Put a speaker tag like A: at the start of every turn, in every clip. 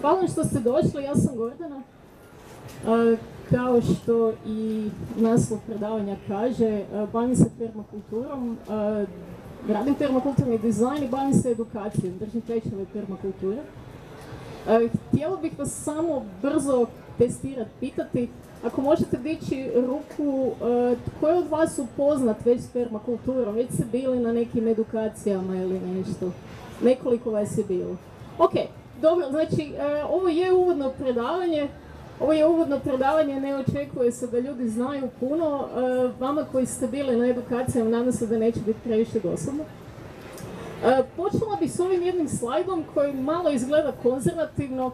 A: Hvala što ste došli, ja sam Gordana. Kao što i naslov predavanja kaže, bavim se permakulturom, radim permakulturni dizajn i bavim se edukacijom, držim tečajeve permakulture. Htjela bih vas samo brzo testirati, pitati, ako možete dići ruku, tko je od vas upoznat već s permakulturom, već ste bili na nekim edukacijama ili nešto? Nekoliko vas je bilo. Ok, dobro, znači ovo je uvodno predavanje, ovo je uvodno predavanje, ne očekuje se da ljudi znaju puno. Vama koji ste bili na edukacijama, nadam se da neće biti previše dosadno. Počela bih s ovim jednim slajdom koji malo izgleda konzervativno.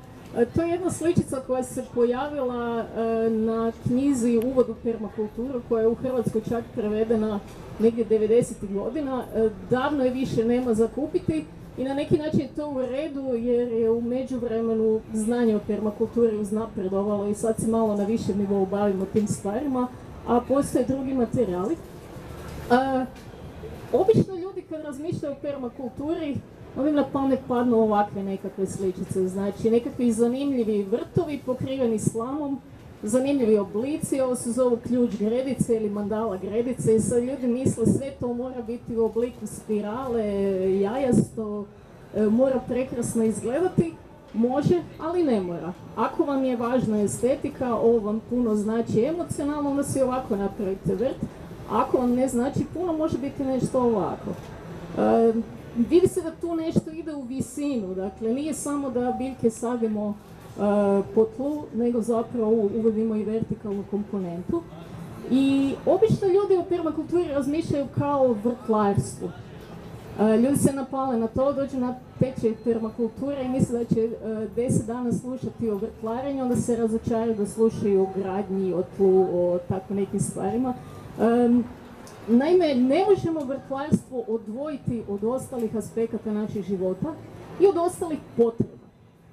A: To je jedna sličica koja se pojavila na knjizi Uvod u permakulturu koja je u Hrvatskoj čak prevedena negdje 90. godina. Davno je više nema za kupiti i na neki način je to u redu jer je u međuvremenu znanje o permakulturi uznapredovalo i sad se malo na višem nivou bavimo tim stvarima, a postoje drugi materijali. obično ljudi kad razmišljaju o permakulturi, ovim na pamet padnu ovakve nekakve sličice, znači nekakvi zanimljivi vrtovi pokriveni slamom, zanimljivi oblici, ovo se zovu ključ gredice ili mandala gredice i sad ljudi misle sve to mora biti u obliku spirale, jajasto, e, mora prekrasno izgledati, može, ali ne mora. Ako vam je važna estetika, ovo vam puno znači emocionalno, onda si ovako napravite vrt, ako vam ne znači puno, može biti nešto ovako. E, vidi se da tu nešto ide u visinu, dakle nije samo da biljke sadimo po tlu, nego zapravo uvodimo i vertikalnu komponentu. I obično ljudi u permakulturi razmišljaju kao vrtlarstvu. Ljudi se napale na to, dođu na tečaj permakulture i misle da će deset dana slušati o vrtlarenju, onda se razočaraju da slušaju o gradnji, o tlu, o tako nekim stvarima. Naime, ne možemo vrtlarstvo odvojiti od ostalih aspekata naših života i od ostalih potreba.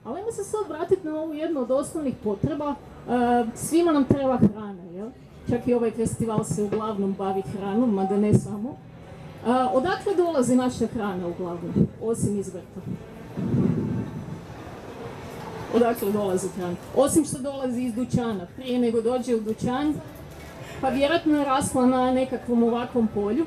A: Ali ajmo se sad vratiti na ovu jednu od osnovnih potreba. E, svima nam treba hrana, jel? Čak i ovaj festival se uglavnom bavi hranom, mada ne samo. E, odakle dolazi naša hrana uglavnom, osim iz vrta? Odakle dolazi hrana? Osim što dolazi iz dućana. Prije nego dođe u dućan, pa vjerojatno je rasla na nekakvom ovakvom polju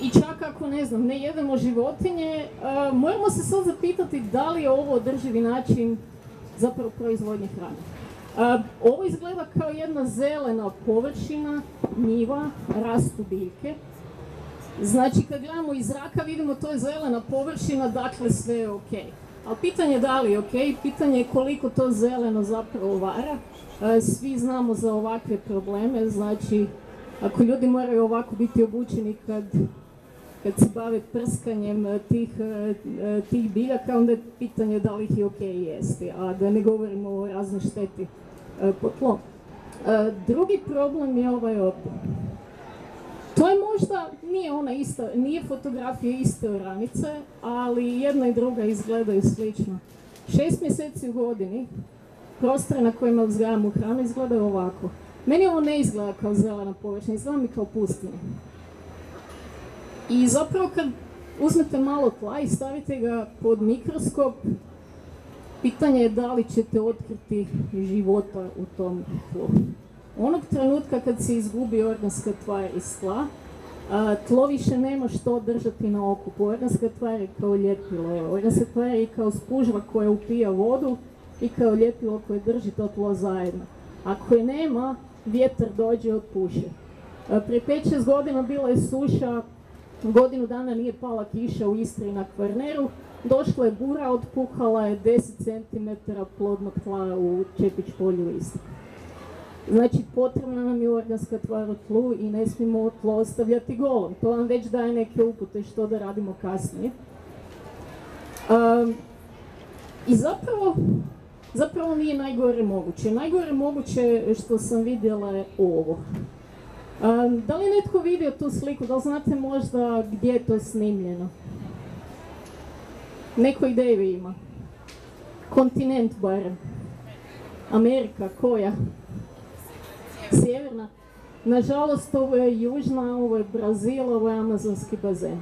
A: i čak ako ne znam, ne jedemo životinje, e, moramo se sad zapitati da li je ovo održivi način zapravo proizvodnje hrane. E, ovo izgleda kao jedna zelena površina, njiva, rastu biljke. Znači kad gledamo iz zraka vidimo to je zelena površina, dakle sve je ok. Ali pitanje je da li je ok, pitanje je koliko to zeleno zapravo vara. E, svi znamo za ovakve probleme, znači ako ljudi moraju ovako biti obučeni kad kad se bave prskanjem eh, tih, eh, eh, tih biljaka, onda je pitanje da li ih je ok jesti, a da ne govorimo o raznoj šteti po tlom. Drugi problem je ovaj opet. To je možda, nije ona ista, nije fotografija iste oranice, ali jedna i druga izgledaju slično. Šest mjeseci u godini, prostore na kojima uzgajamo hranu izgledaju ovako. Meni ovo ne izgleda kao zelena površina, izgleda mi kao pustinja. I zapravo kad uzmete malo tla i stavite ga pod mikroskop, pitanje je da li ćete otkriti života u tom tlu. Onog trenutka kad se izgubi organska tvar iz tla, tlo više nema što držati na okupu. Organska tvar je kao ljepilo. Organska tvar je kao spužva koja upija vodu i kao ljepilo koje drži to tlo zajedno. Ako je nema, vjetar dođe od puše. Prije 5-6 godina bila je suša Godinu dana nije pala kiša u Istri na Kvarneru, došla je bura, otpuhala je 10 cm plodnog tla u Čepić polju Istri. Znači, potrebna nam je organska tvar u tlu i ne smijemo tlo ostavljati golom. To vam već daje neke upute što da radimo kasnije. I zapravo, zapravo nije najgore moguće. Najgore moguće što sam vidjela je ovo da li je netko vidio tu sliku? Da li znate možda gdje je to snimljeno? Neko ideju ima. Kontinent barem. Amerika, koja? Sjeverna. Nažalost, ovo je južna, ovo je Brazil, ovo je amazonski bazen.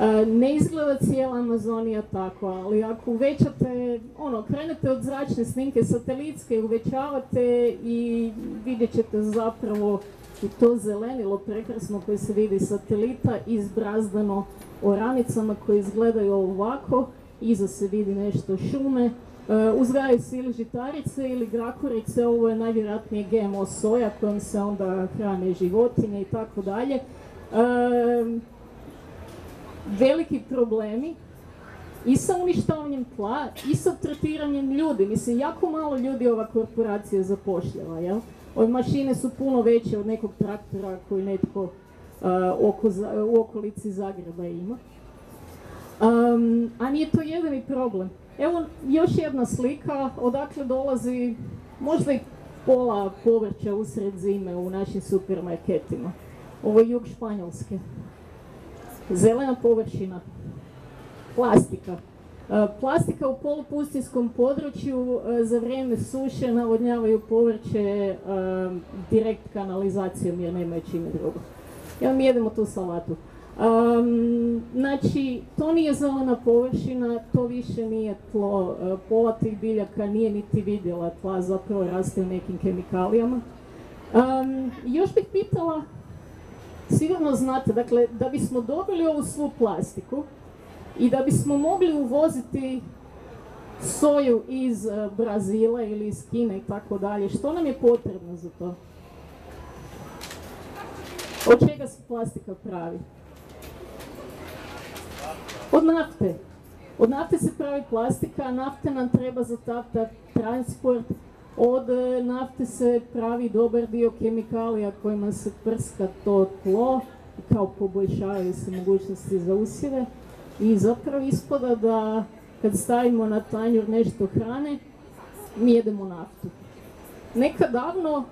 A: E, ne izgleda cijela Amazonija tako, ali ako uvećate, ono, krenete od zračne snimke satelitske, uvećavate i vidjet ćete zapravo to zelenilo prekrasno koje se vidi satelita izbrazdano oranicama koje izgledaju ovako, iza se vidi nešto šume, E, uzgajaju se ili žitarice ili grakurice, ovo je najvjerojatnije GMO soja kojom se onda hrane životinje i tako dalje. Veliki problemi i sa uništavanjem tla i sa tretiranjem ljudi. Mislim, jako malo ljudi ova korporacija zapošljava, jel? Ove mašine su puno veće od nekog traktora koji netko e, u okolici Zagreba ima. a nije to jedini problem. Evo još jedna slika odakle dolazi možda i pola povrća usred zime u našim supermarketima. Ovo je jug Španjolske. Zelena površina. Plastika. E, plastika u polupustinskom području e, za vrijeme suše navodnjavaju povrće e, direkt kanalizacijom jer nemaju čime drugo. Evo mi jedemo tu salatu. Znači, to nije zelena površina, to više nije tlo. Pola tih biljaka nije niti vidjela tla, zapravo raste u nekim kemikalijama. Još bih pitala, sigurno znate, dakle, da bismo dobili ovu svu plastiku i da bismo mogli uvoziti soju iz e, Brazila ili iz Kine i tako dalje, što nam je potrebno za to? Od čega se plastika pravi? Od nafte. Od nafte se pravi plastika, a nafte nam treba za transport. Od e, nafte se pravi dobar dio kemikalija kojima se prska to tlo kao poboljšavaju se mogućnosti za usjeve. I zapravo ispada da kad stavimo na tanjur nešto hrane, mi jedemo naftu. Nekad davno,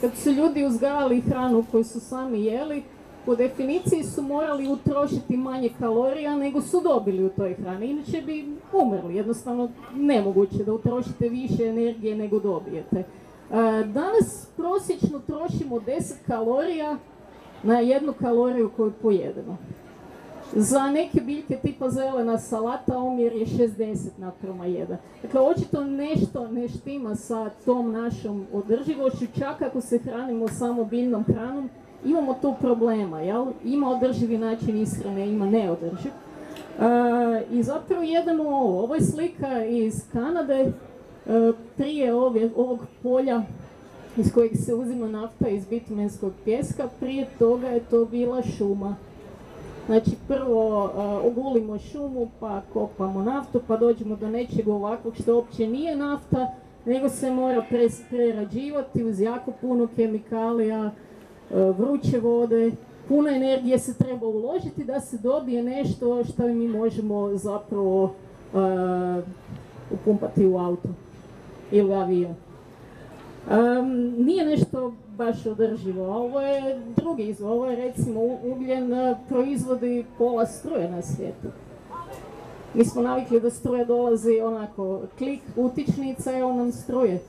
A: kad su ljudi uzgajali hranu koju su sami jeli, po definiciji su morali utrošiti manje kalorija nego su dobili u toj hrani, inače bi umrli, jednostavno nemoguće da utrošite više energije nego dobijete. E, danas prosječno trošimo 10 kalorija na jednu kaloriju koju pojedemo. Za neke biljke tipa zelena salata omjer je 60 naprema 1. Dakle, očito nešto ne štima sa tom našom održivošću, čak ako se hranimo samo biljnom hranom, imamo tu problema, jel? Ima održivi način ishrane, ima neodrživ. E, I zapravo jedemo ovo. Ovo je slika iz Kanade, e, prije ovog polja iz kojeg se uzima nafta iz bitumenskog pjeska, prije toga je to bila šuma. Znači prvo e, ogulimo šumu, pa kopamo naftu, pa dođemo do nečeg ovakvog što uopće nije nafta, nego se mora prerađivati uz jako puno kemikalija, E, vruće vode, puno energije se treba uložiti da se dobije nešto što mi možemo zapravo uh, upumpati u auto ili avion. nije nešto baš održivo, ovo je drugi izvor, ovo je recimo ugljen e, proizvodi pola struje na svijetu. Mi smo navikli da struje dolazi onako klik, utičnica i on nam struje.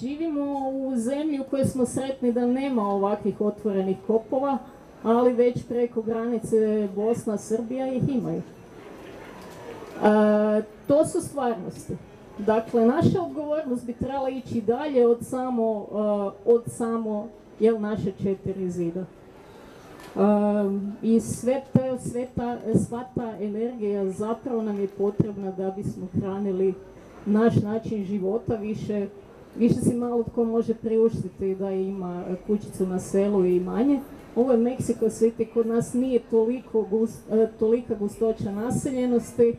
A: Živimo u zemlji u kojoj smo sretni da nema ovakvih otvorenih kopova, ali već preko granice Bosna, Srbija ih imaju. To su stvarnosti. Dakle, naša odgovornost bi trebala ići dalje od samo, od samo jel, naše četiri zida. I sve te, sve ta, sva ta energija zapravo nam je potrebna da bismo hranili naš način života više više si malo tko može priuštiti da ima kućicu na selu i manje. Ovo je Meksiko City, kod nas nije toliko e, tolika gustoća naseljenosti,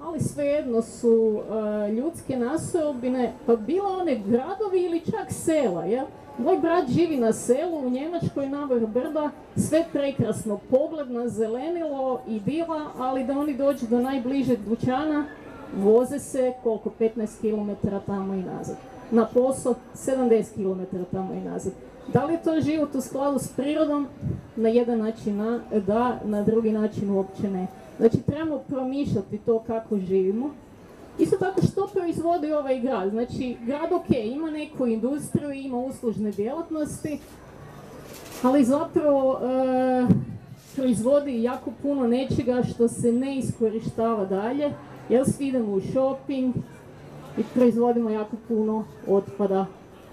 A: ali svejedno su e, ljudske naseobine, pa bilo one gradovi ili čak sela? Moj brat živi na selu u Njemačkoj na vrh brda, sve prekrasno, pogled na zelenilo i dila, ali da oni dođu do najbližeg dućana, voze se koliko 15 km tamo i nazad na posao 70 km tamo i nazad. Da li je to život u skladu s prirodom? Na jedan način da, na drugi način uopće ne. Znači trebamo promišljati to kako živimo. Isto tako što proizvodi ovaj grad? Znači grad ok, ima neku industriju, ima uslužne djelatnosti, ali zapravo e, proizvodi jako puno nečega što se ne iskorištava dalje, jer svi idemo u shopping i proizvodimo jako puno otpada.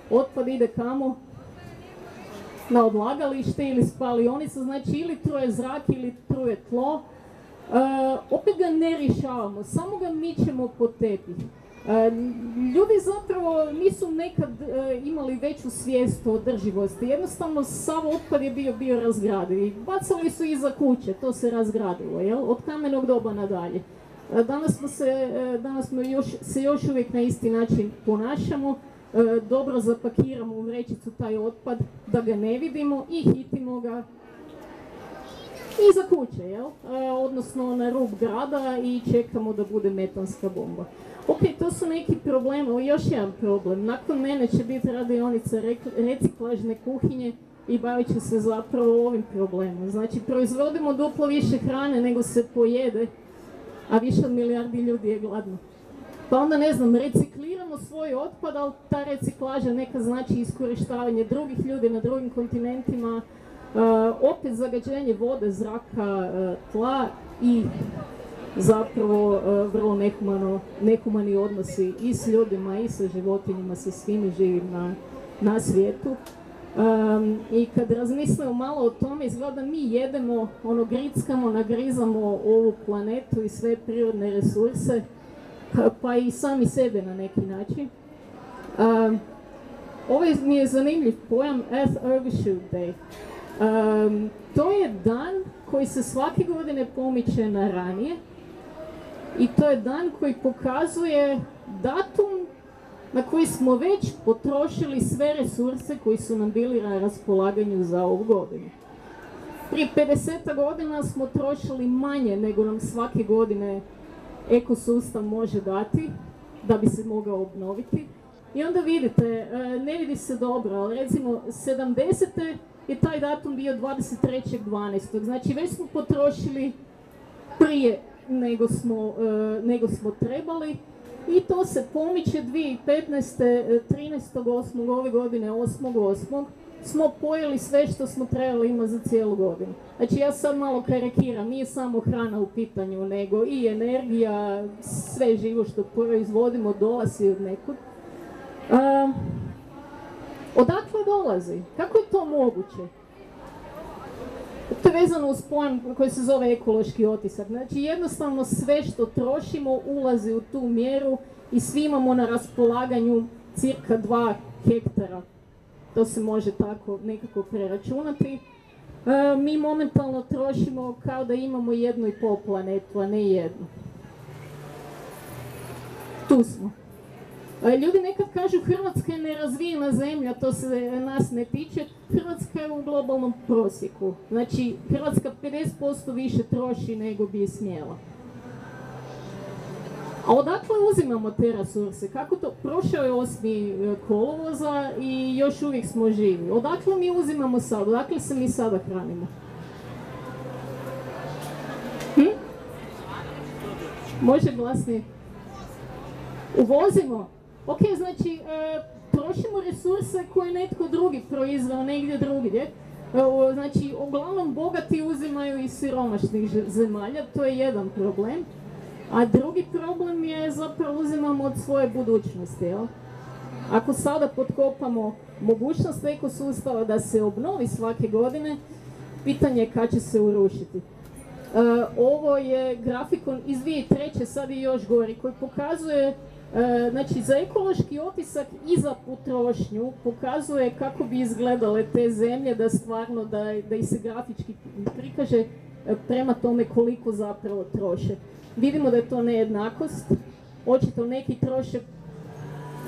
A: Otpad ide kamo? Na odlagalište ili spalionicu, znači ili truje zrak ili truje tlo. E, opet ga ne rješavamo, samo ga mičemo po tepih. E, ljudi zapravo nisu nekad e, imali veću svijest o održivosti. Jednostavno sav otpad je bio bio razgradiv bacali su iza kuće, to se razgradilo, jel? Od kamenog doba nadalje. E, danas smo, se, danas smo još, se još uvijek na isti način ponašamo, dobro zapakiramo u vrećicu taj otpad da ga ne vidimo i hitimo ga iza kuće, jel? odnosno na rub grada i čekamo da bude metanska bomba. Ok, to su neki problemi, ali još jedan problem. Nakon mene će biti radionica reciklažne kuhinje i bavit će se zapravo ovim problemom. Znači, proizvodimo duplo više hrane nego se pojede, a više od milijardi ljudi je gladno. Pa onda, ne znam, recikliramo svoj otpad, ali ta reciklaža neka znači iskorištavanje drugih ljudi na drugim kontinentima, opet zagađenje vode, zraka, tla i zapravo e, vrlo nehumano, nehumani odnosi i s ljudima i sa životinjima, sa svim živim na, na svijetu. I kad razmislimo malo o tome, izgleda mi jedemo, ono grickamo, nagrizamo ovu planetu i sve prirodne resurse, pa i sami sebe na neki način. Um, ovaj mi je zanimljiv pojam Earth Overshoot Day. to je dan koji se svake godine pomiče na ranije, i to je dan koji pokazuje datum na koji smo već potrošili sve resurse koji su nam bili na raspolaganju za ovu godinu. Prije 50 godina smo trošili manje nego nam svake godine ekosustav može dati da bi se mogao obnoviti. I onda vidite, e, ne vidi se dobro, ali recimo 70. je taj datum bio 23.12. Znači već smo potrošili prije nego smo, e, nego smo trebali i to se pomiče 2015. 13.8. ove godine 8.8. smo pojeli sve što smo trebali imati za cijelu godinu. Znači ja sad malo karikiram, nije samo hrana u pitanju, nego i energija, sve živo što proizvodimo dolazi od nekud. odakle dolazi? Kako je to moguće? To je vezano uz pojam koji se zove ekološki otisak. Znači jednostavno sve što trošimo ulazi u tu mjeru i svi imamo na raspolaganju cirka dva hektara. To se može tako nekako preračunati. E, mi momentalno trošimo kao da imamo jednu i pol planetu, a ne jednu. Tu smo. Ljudi nekad kažu Hrvatska je nerazvijena zemlja, to se nas ne tiče. Hrvatska je u globalnom prosjeku. Znači, Hrvatska 50% više troši nego bi je smjela. A odakle uzimamo te resurse? Kako to? Prošao je osmi e, kolovoza i još uvijek smo živi. Odakle mi uzimamo sad? Odakle se mi sada hranimo? Hm? Može glasnije? Uvozimo Ok, znači, e, trošimo resurse koje netko drugi proizveo negdje drugdje. E, znači, uglavnom bogati uzimaju iz siromašnih zemalja, to je jedan problem. A drugi problem je zapravo uzimamo od svoje budućnosti, jel? Ako sada potkopamo mogućnost ekosustava da se obnovi svake godine, pitanje je kad će se urušiti. E, ovo je grafikon iz 2003. sad i još gori, koji pokazuje znači, za ekološki otisak i za potrošnju pokazuje kako bi izgledale te zemlje da stvarno, da, da ih se grafički prikaže e, prema tome koliko zapravo troše. Vidimo da je to nejednakost, očito neki troše,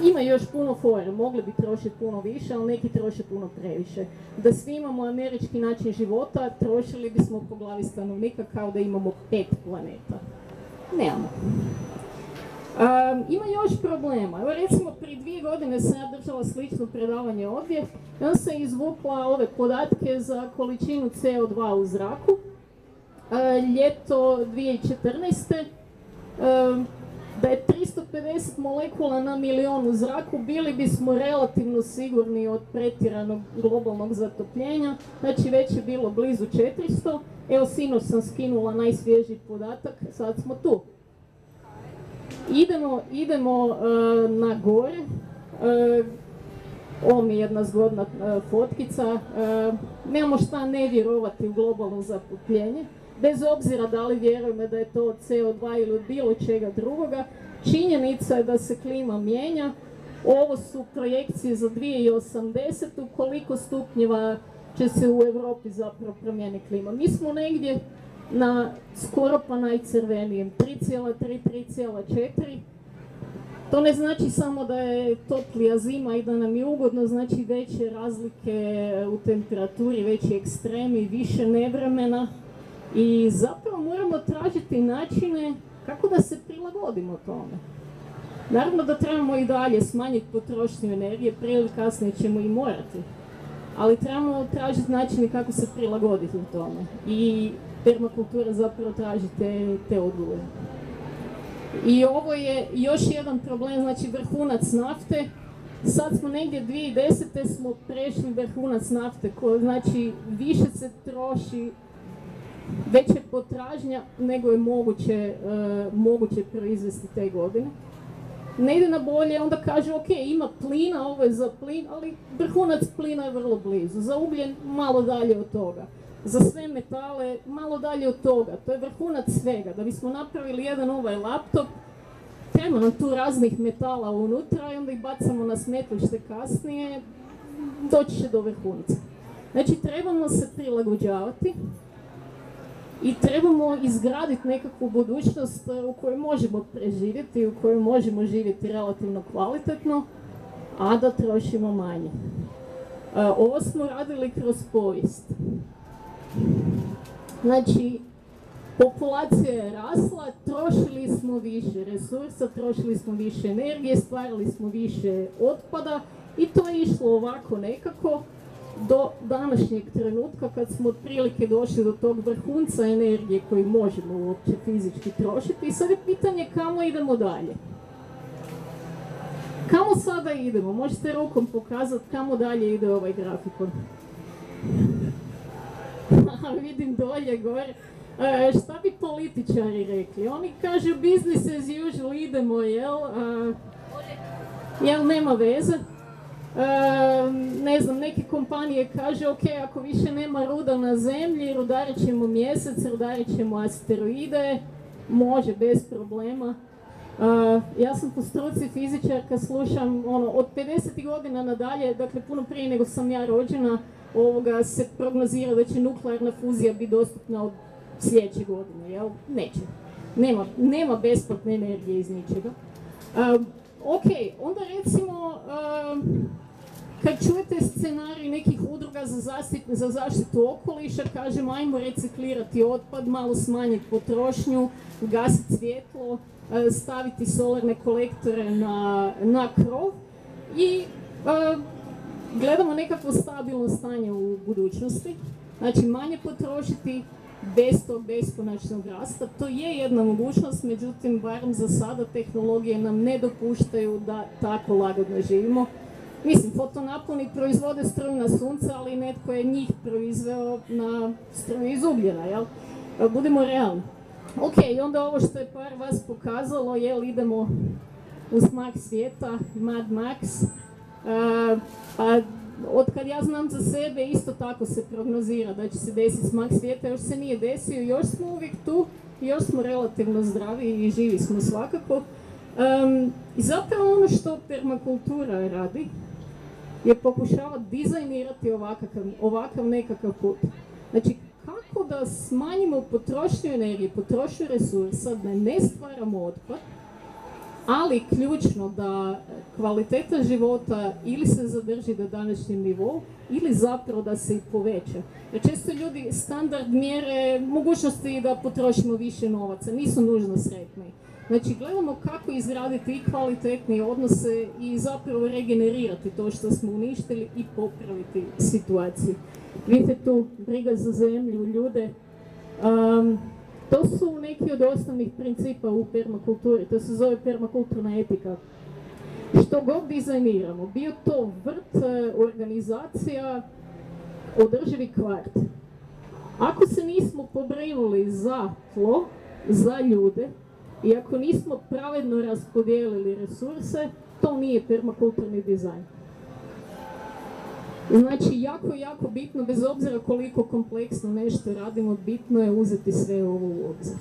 A: ima još puno fora, mogli bi trošiti puno više, ali neki troše puno previše. Da svi imamo američki način života, trošili bismo po glavi stanovnika kao da imamo pet planeta. Nemamo ima još problema. Evo recimo prije dvije godine sam ja držala slično predavanje ovdje onda sam izvukla ove podatke za količinu CO2 u zraku. ljeto 2014. da je 350 molekula na milion u zraku, bili bismo relativno sigurni od pretjeranog globalnog zatopljenja, znači već je bilo blizu 400, Evo sinoć sam skinula najsvježiji podatak, sad smo tu. Idemo, idemo e, na gore. E, ovo mi je jedna zgodna e, fotkica. Nemamo šta ne vjerovati u globalno zaputljenje. Bez obzira da li vjerujemo da je to od CO2 ili od bilo čega drugoga, činjenica je da se klima mijenja. Ovo su projekcije za 2080. Koliko stupnjeva će se u Europi zapravo promijeniti klima. Mi smo negdje na skoro pa najcrvenijem, 3,3, 3,4. To ne znači samo da je toplija zima i da nam je ugodno, znači veće razlike u temperaturi, veći ekstremi, više nevremena. I zapravo moramo tražiti načine kako da se prilagodimo tome. Naravno da trebamo i dalje smanjiti potrošnju energije, prije ili kasnije ćemo i morati. Ali trebamo tražiti načine kako se prilagoditi tome. I permakultura zapravo traži te, te odgovore. I ovo je još jedan problem, znači vrhunac nafte. Sad smo negdje 2010. smo prešli vrhunac nafte, koji znači više se troši veća potražnja nego je moguće, e, moguće proizvesti te godine. Ne ide na bolje, onda kaže ok, ima plina, ovo je za plin, ali vrhunac plina je vrlo blizu, za ugljen malo dalje od toga. Za sve metale malo dalje od toga, to je vrhunac svega. Da bismo napravili jedan ovaj laptop, treba nam tu raznih metala unutra i onda ih bacamo na smetlište kasnije, doći će do vrhunca. Znači trebamo se prilagođavati, i trebamo izgraditi nekakvu budućnost e, u kojoj možemo preživjeti, u kojoj možemo živjeti relativno kvalitetno, a da trošimo manje. E, ovo smo radili kroz povijest. Znači, populacija je rasla, trošili smo više resursa, trošili smo više energije, stvarali smo više otpada i to je išlo ovako nekako do današnjeg trenutka kad smo otprilike došli do tog vrhunca energije koji možemo uopće fizički trošiti i sad je pitanje kamo idemo dalje. Kamo sada idemo? Možete rukom pokazati kamo dalje ide ovaj grafikon. Vidim dolje gore. E, šta bi političari rekli? Oni kažu business as usual, idemo, jel? E, jel nema veze? ne znam, neke kompanije kaže ok, ako više nema ruda na zemlji, rudarit ćemo mjesec, rudarit ćemo asteroide, može, bez problema. ja sam po struci fizičarka, slušam ono, od 50. godina nadalje, dakle puno prije nego sam ja rođena, ovoga se prognozira da će nuklearna fuzija biti dostupna od sljedeće godine, jel? Neće. Nema, nema besplatne energije iz ničega. ok, onda recimo, kad čujete scenarij nekih udruga za, za zaštitu okoliša, kažemo ajmo reciklirati otpad, malo smanjiti potrošnju, gasiti svjetlo, staviti solarne kolektore na, na krov i e, gledamo nekakvo stabilno stanje u budućnosti. Znači manje potrošiti bez tog beskonačnog rasta. To je jedna mogućnost, međutim, barem za sada tehnologije nam ne dopuštaju da tako lagodno živimo. Mislim, fotonaponi proizvode struju na sunce, ali netko je njih proizveo na struju iz ugljena, jel? Budimo realni. Ok, onda ovo što je par vas pokazalo, jel, idemo u smak svijeta, Mad Max. Pa od kad ja znam za sebe, isto tako se prognozira da će se desiti smak svijeta, još se nije desio, još smo uvijek tu, još smo relativno zdravi i živi smo svakako. I zapravo ono što permakultura radi, je pokušava dizajnirati ovakav, ovakav nekakav put. Znači, kako da smanjimo potrošnju energije, potrošnju resursa, da ne stvaramo otpad, ali ključno da kvaliteta života ili se zadrži do današnjem nivou ili zapravo da se i poveća. Jer često ljudi standard mjere mogućnosti da potrošimo više novaca, nisu nužno sretni. Znači, gledamo kako izgraditi i kvalitetnije odnose i zapravo regenerirati to što smo uništili i popraviti situaciju. Vidite tu briga za zemlju, ljude. To su neki od osnovnih principa u permakulturi, to se zove permakulturna etika. Što god dizajniramo, bio to vrt, organizacija, održivi kvart. Ako se nismo pobrinuli za tlo, za ljude, i ako nismo pravedno raspodijelili resurse, to nije permakulturni dizajn. Znači, jako, jako bitno, bez obzira koliko kompleksno nešto radimo, bitno je uzeti sve ovo u obzir.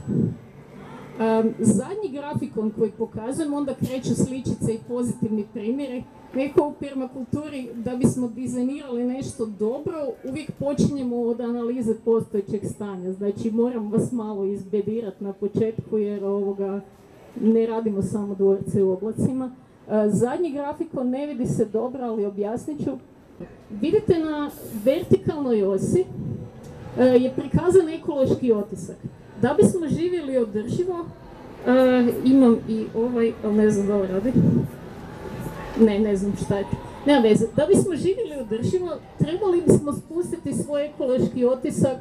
A: zadnji grafikon koji pokazujem, onda kreću sličice i pozitivni primjeri. Neko u permakulturi, da bismo dizajnirali nešto dobro, uvijek počinjemo od analize postojećeg stanja. Znači, moram vas malo izbedirati na početku, jer ovoga ne radimo samo dvorce u oblacima. zadnji grafikon ne vidi se dobro, ali objasnit ću. Vidite na vertikalnoj osi e, je prikazan ekološki otisak. Da bismo živjeli održivo, e, imam i ovaj, ali ne znam da ovo radi. Ne, ne znam šta je. Nema veze. Da bismo živjeli održivo, trebali bismo spustiti svoj ekološki otisak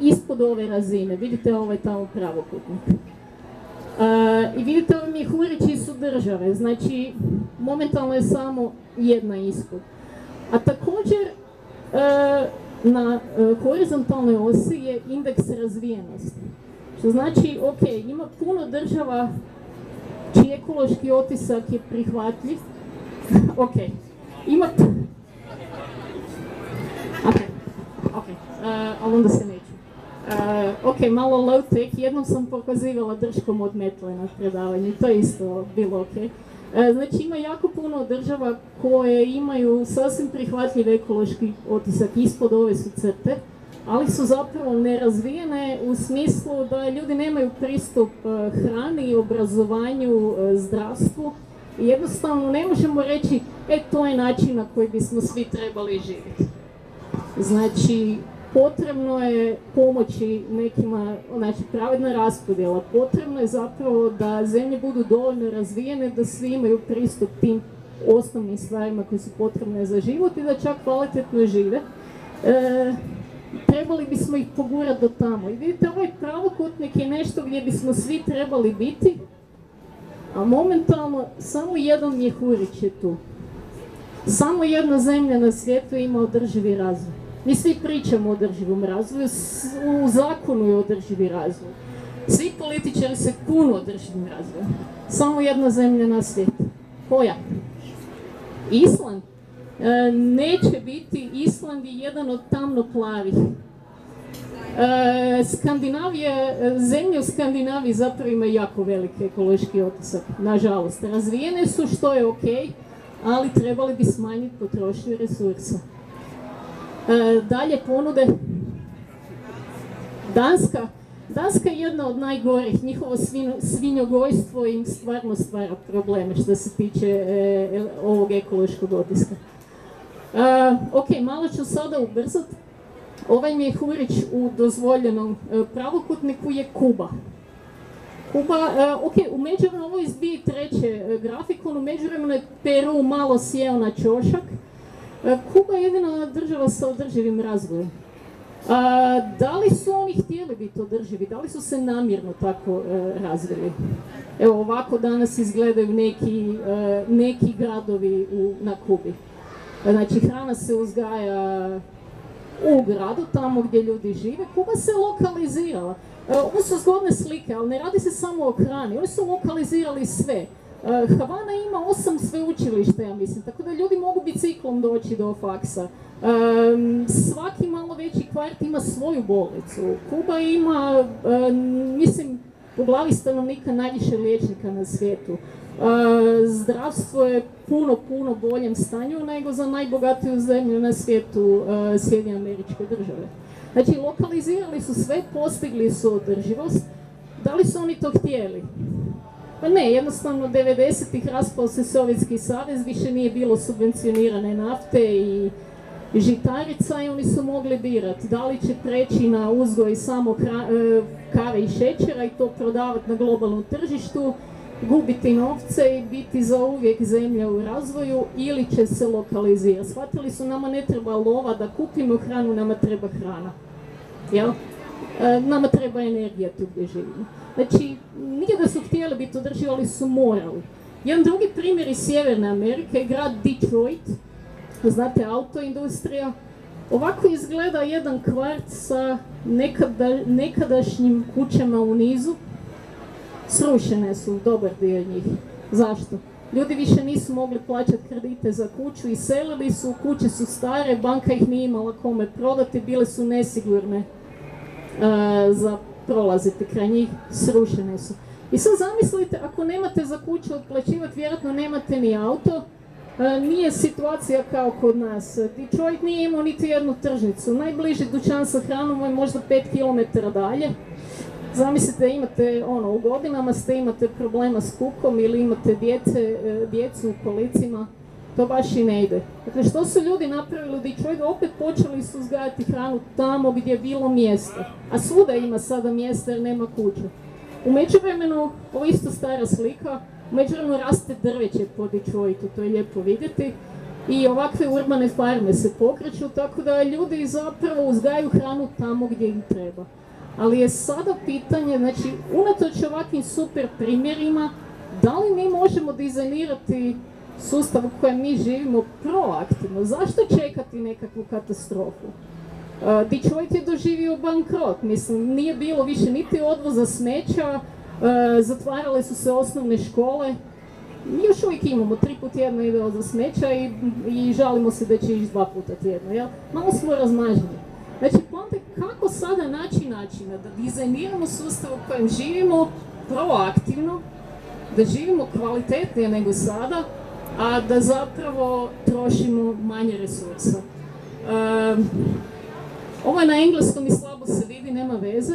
A: ispod ove razine. Vidite ovaj tamo pravokutnik. E, I vidite ovi mjehurići su države, znači momentalno je samo jedna ispod. A također e, na e, horizontalnoj osi je indeks razvijenosti. Što znači, ok, ima puno država čiji ekološki otisak je prihvatljiv. ok, ima... Ok, ok, e, ali onda se neću. ok, malo low tech, jednom sam pokazivala drškom od metle na predavanju, to je isto bilo ok. E, znači ima jako puno država koje imaju sasvim prihvatljiv ekološki otisak ispod ove su crte, ali su zapravo nerazvijene u smislu da ljudi nemaju pristup e, hrani, obrazovanju, e, zdravstvu. Jednostavno ne možemo reći, e to je način na koji bismo svi trebali živjeti. Znači, potrebno je pomoći nekima, znači pravedna raspodjela, potrebno je zapravo da zemlje budu dovoljno razvijene, da svi imaju pristup tim osnovnim stvarima koje su potrebne za život i da čak kvalitetno žive. E, trebali bismo ih pogurati do tamo. I vidite, ovaj pravokutnik je nešto gdje bismo svi trebali biti, a momentalno samo jedan mjehurić je tu. Samo jedna zemlja na svijetu ima održivi razvoj. Mi svi pričamo o održivom razvoju, u zakonu je održivi razvoj. Svi političari se puno održivim razvojem. Samo jedna zemlja na svijetu. Koja? Island. E, neće biti Island je jedan od tamno plavih. E, Skandinavija, zemlje u Skandinaviji zapravo imaju jako veliki ekološki otisak, nažalost. Razvijene su što je ok, ali trebali bi smanjiti potrošnju resursa. E, dalje ponude. Danska. Danska je jedna od najgorih. Njihovo svinjogojstvo im stvarno stvara probleme što se tiče e, ovog ekološkog otiska. E, ok, malo ću sada ubrzati. Ovaj mi je Hurić u dozvoljenom pravokutniku je Kuba. Kuba, ok, u međuvremenu, ovo iz 2003. grafikon, u međuvremenu je Peru malo sjeo na čošak, E, Kuba je jedina država sa održivim razvojem. da li su oni htjeli biti održivi? Da li su se namjerno tako e, razvili? Evo ovako danas izgledaju neki, e, neki gradovi na Kubi. Znači hrana se uzgaja u gradu, tamo gdje ljudi žive. Kuba se lokalizirala. Ovo su zgodne slike, ali ne radi se samo o hrani. Oni su lokalizirali sve. Eh, Havana ima osam sveučilišta, ja mislim, tako da ljudi mogu biciklom doći do faksa. svaki malo veći kvart ima svoju bolnicu. Kuba ima, mislim, u glavi stanovnika najviše liječnika na svijetu. Zdravstvo je puno, puno boljem stanju nego za najbogatiju zemlju na svijetu Sjedinje američke države. Znači, lokalizirali su sve, postigli su održivost. Da li su oni to htjeli? Pa ne, jednostavno 90-ih raspao se Sovjetski savez, više nije bilo subvencionirane nafte i žitarica i oni su mogli birati da li će preći na uzgoj samo e, kave i šećera i to prodavati na globalnom tržištu, gubiti novce i biti za uvijek zemlja u razvoju ili će se lokalizirati. Shvatili su nama ne treba lova da kupimo hranu, nama treba hrana. Jel? E, nama treba energija tu gdje živimo. Znači, nije da su htjeli biti održivi, ali su morali. Jedan drugi primjer iz Sjeverne Amerike je grad Detroit, znate autoindustrija. Ovako izgleda jedan kvart sa nekadašnjim kućama u nizu. Srušene su dobar dio njih. Zašto? Ljudi više nisu mogli plaćati kredite za kuću i selili su, kuće su stare, banka ih nije imala kome prodati, bile su nesigurne za prolaziti kraj njih, srušene su. I sad zamislite, ako nemate za kuću otplaćivati, vjerojatno nemate ni auto, nije situacija kao kod nas. Detroit nije imao niti jednu tržnicu. Najbliži dućan sa hranom je možda 5 km dalje. Zamislite, imate, ono, u godinama ste imate problema s kukom ili imate djece, e, djecu u kolicima, to baš i ne ide. Dakle, što su ljudi napravili u Detroitu? Opet počeli su uzgajati hranu tamo gdje je bilo mjesto. A svuda ima sada mjesta jer nema kuće. U međuvremenu, ovo isto stara slika, u međuvremenu raste drveće po Detroitu, to je lijepo vidjeti. I ovakve urbane farme se pokreću, tako da ljudi zapravo uzgaju hranu tamo gdje im treba. Ali je sada pitanje, znači, unatoč ovakvim super primjerima, da li mi možemo dizajnirati sustav u kojem mi živimo proaktivno? Zašto čekati nekakvu katastrofu? Uh, Detroit je doživio bankrot, mislim, nije bilo više niti odvoza smeća, uh, zatvarale su se osnovne škole, još uvijek imamo, tri put tjedno ide odvoz smeća i, žalimo se da će ići dva puta tjedno, jel? Malo smo razmaženi. Znači, ponte kako sada naći načina da dizajniramo sustav u kojem živimo proaktivno, da živimo kvalitetnije nego sada, a da zapravo trošimo manje resursa. Ovo je na engleskom i slabo se vidi, nema veze,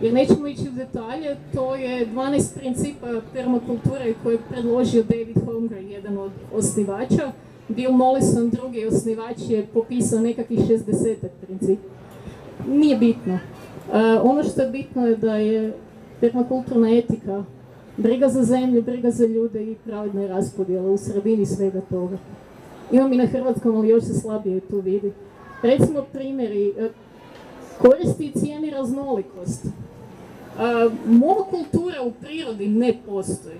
A: jer nećemo ići u detalje, to je 12 principa permakulture koje je predložio David Holmgren, jedan od osnivača. Bill Mollison, drugi osnivač, je popisao nekakvih 60 principa nije bitno. E, ono što je bitno je da je permakulturna etika, briga za zemlju, briga za ljude i pravedne raspodjele u sredini svega toga. Imam i na hrvatskom, ali još se slabije tu vidi. Recimo primjeri, e, koristi i cijeni raznolikost. E, monokultura u prirodi ne postoji.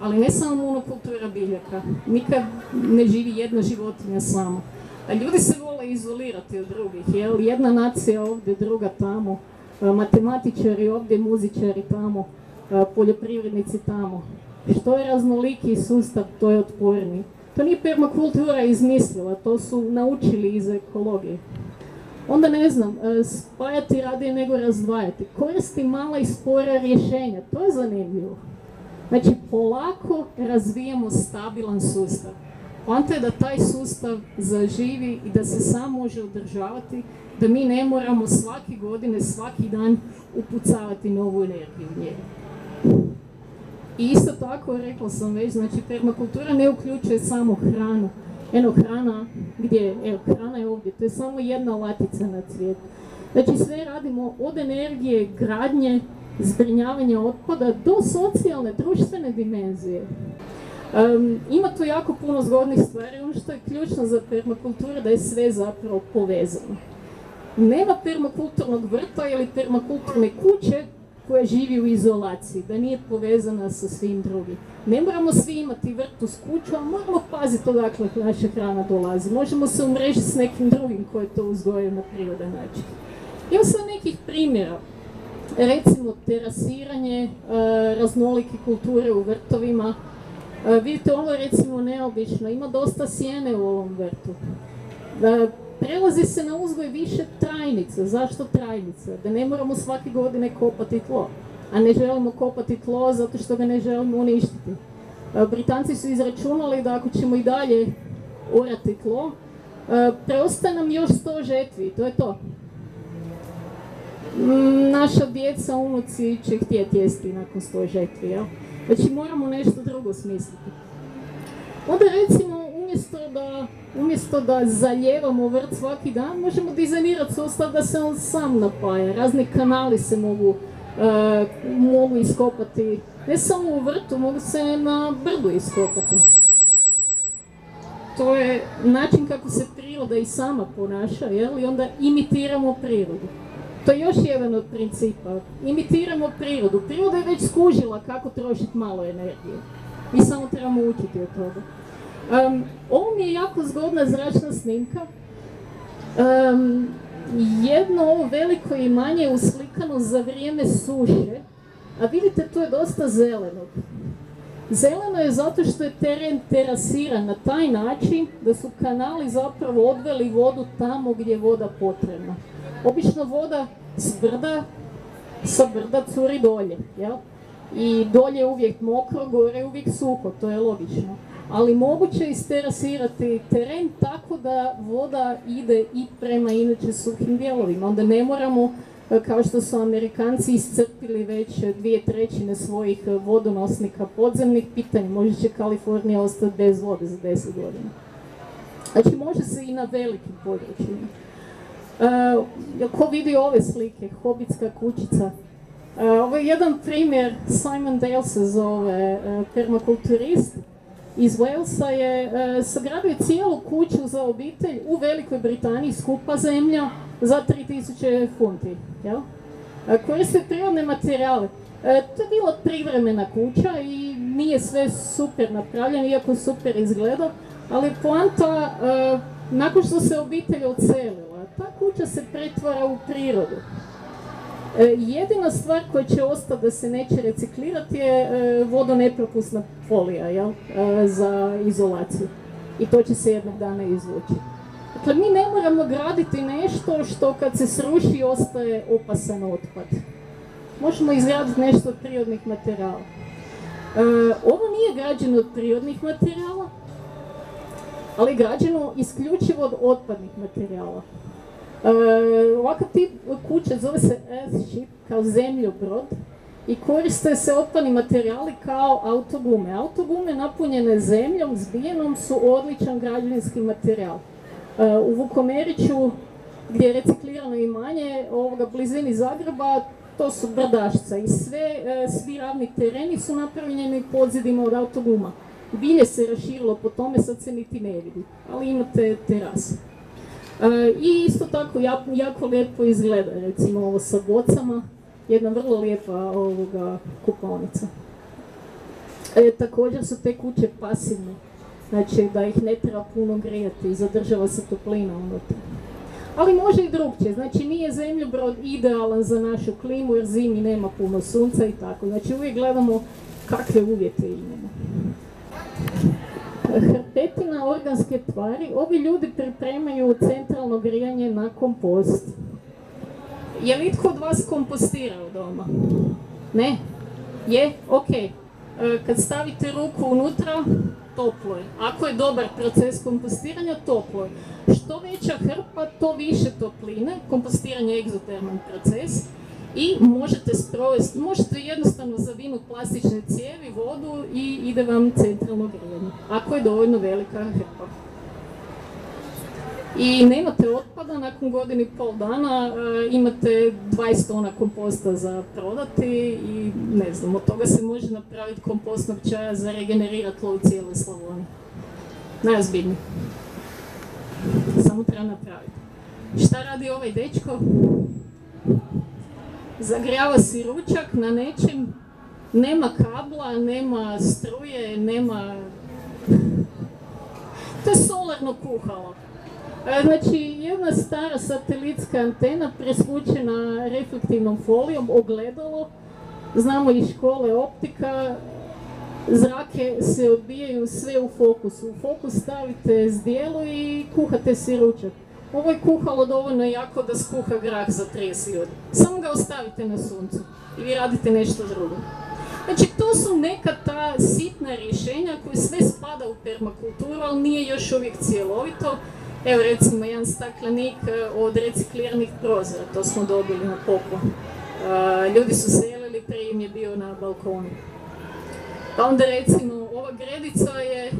A: Ali ne samo monokultura biljaka. Nikad ne živi jedna životinja sama. A ljudi se vole izolirati od drugih, jel? Jedna nacija ovdje, druga tamo, matematičari ovdje, muzičari tamo, poljoprivrednici tamo. Što je raznoliki sustav, to je otporni. To nije permakultura izmislila, to su naučili iz ekologije. Onda ne znam, spajati radije nego razdvajati. Koristi mala i spora rješenja, to je zanimljivo. Znači, polako razvijamo stabilan sustav. Poanta je da taj sustav zaživi i da se sam može održavati, da mi ne moramo svake godine, svaki dan upucavati novu energiju u njega. I isto tako, rekla sam već, znači permakultura ne uključuje samo hranu. Eno, hrana, gdje Evo, hrana je ovdje, to je samo jedna latica na cvijetu. Znači sve radimo od energije, gradnje, zbrinjavanja otpada do socijalne, društvene dimenzije ima tu jako puno zgodnih stvari, ono što je ključno za permakulturu da je sve zapravo povezano. Nema permakulturnog vrta ili permakulturne kuće koja živi u izolaciji, da nije povezana sa svim drugim. Ne moramo svi imati vrt uz kuću, ali moramo paziti odakle naša hrana dolazi. Možemo se umrežiti s nekim drugim koji to uzgojio na prirodan način. Ima sam nekih primjera. Recimo terasiranje, eh, raznolike kulture u vrtovima, E, vidite, ovo je recimo neobično, ima dosta sjene u ovom vrtu. E, prelazi se na uzgoj više trajnica. Zašto trajnica? Da ne moramo svake godine kopati tlo. A ne želimo kopati tlo zato što ga ne želimo uništiti. E, Britanci su izračunali da ako ćemo i dalje orati tlo, preostaje nam još sto žetvi, to je to. Mm, naša djeca, unuci će htjeti jesti nakon sto žetvi, jel? Znači moramo nešto drugo smisliti. Onda recimo umjesto da, umjesto da zaljevamo vrt svaki dan, možemo dizajnirati sustav da se on sam napaja. Razni kanali se mogu, e, mogu iskopati, ne samo u vrtu, mogu se na brdu iskopati. To je način kako se priroda i sama ponaša, jel? I onda imitiramo prirodu. To je još jedan od principa. Imitiramo prirodu. Priroda je već skužila kako trošiti malo energije. Mi samo trebamo učiti od toga. Ovo mi je jako zgodna zračna snimka. jedno ovo veliko imanje je uslikano za vrijeme suše, a vidite tu je dosta zelenog. Zeleno je zato što je teren terasiran na taj način da su kanali zapravo odveli vodu tamo gdje je voda potrebna. Obično voda s brda, sa brda curi dolje? I dolje je uvijek mokro, gore je uvijek suho, to je logično. Ali moguće isterasirati teren tako da voda ide i prema inače suhim dijelovima. Onda ne moramo E, kao što su Amerikanci iscrpili već dvije trećine svojih vodonosnika podzemnih, pitanja može će Kalifornija ostati bez vode za deset godina. Znači može se i na velikim područjima. E, ko vidi ove slike, Hobitska kućica, e, ovo je jedan primjer, Simon Dale se zove, permakulturist, iz Walesa je sagradio cijelu kuću za obitelj u Velikoj Britaniji, skupa zemlja, za 3000 funti. Jel? Koriste prirodne materijale. E, to je bila privremena kuća i nije sve super napravljeno, iako super izgleda, ali poanta, e, nakon što se obitelj odselila, ta kuća se pretvara u prirodu. E, jedina stvar koja će ostati da se neće reciklirati je vodonepropusna folija jel? za izolaciju. I to će se jednog dana izvući. Dakle, mi ne moramo graditi nešto što kad se sruši ostaje opasan otpad. Možemo izgraditi nešto od prirodnih materijala. E, ovo nije građeno od prirodnih materijala, ali građeno isključivo od otpadnih materijala. E, ovakav tip kuće zove se Earthship, kao zemljobrod, i koriste se otpadni materijali kao autogume. Autogume napunjene zemljom, zbijenom, su odličan građevinski materijal. U Vukomeriću, gdje je reciklirano imanje, ovoga blizini Zagreba, to su brdašca i sve, e, svi ravni tereni su napravljeni podzidima od autoguma. Bilje se raširilo po tome, sad se niti ne vidi, ali imate teras. E, I isto tako jako, lijepo izgleda, recimo ovo sa bocama, jedna vrlo lijepa ovoga. E, također su te kuće pasivne. Znači da ih ne treba puno grijati zadržava se toplina unutra. Ali može i drugčije, znači nije zemljobrod idealan za našu klimu jer zimi nema puno sunca i tako. Znači uvijek gledamo kakve uvjete imamo. Hrpetina organske tvari, ovi ljudi pripremaju centralno grijanje na kompost. Je li itko od vas kompostirao doma? Ne? Je? Ok. E, kad stavite ruku unutra, toplo je. Ako je dobar proces kompostiranja, toplo je. Što veća hrpa, to više topline, kompostiranje je egzoterman proces i možete sprovesti, možete jednostavno zavinuti plastične cijevi, vodu i ide vam centralno grijanje, ako je dovoljno velika hrpa. I nemate otpada, nakon godini pol dana e, imate 20 tona komposta za prodati i ne znam, od toga se može napraviti kompostnog čaja za regenerirati tlo u cijeloj Slavoniji. Najozbiljnije. Samo treba napraviti. Šta radi ovaj dečko? Zagrijava si ručak na nečem, nema kabla, nema struje, nema... To je solarno kuhalo. E, znači, jedna stara satelitska antena presvučena reflektivnom folijom, ogledalo, znamo iz škole optika, zrake se odbijaju sve u fokusu. U fokus stavite zdjelo i kuhate si ručak. Ovo je kuhalo dovoljno jako da skuha grah za 30 ljudi. Samo ga ostavite na suncu i vi radite nešto drugo. Znači, to su neka ta sitna rješenja koje sve spada u permakulturu, ali nije još uvijek cjelovito. Evo recimo jedan staklenik e, od recikliranih prozora, to smo dobili na poklon. E, ljudi su selili, prije im je bio na balkonu. Pa onda recimo ova gredica je